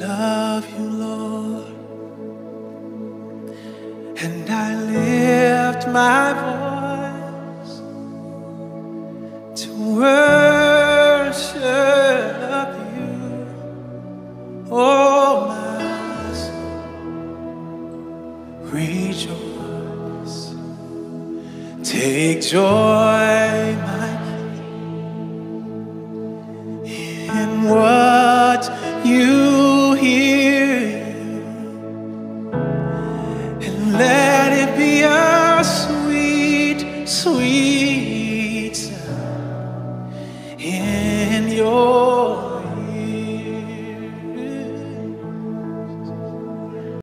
love you, Lord, and I lift my voice to worship you, oh my soul. Rejoice, take joy, my King, in what Let it be a sweet, sweet sound in your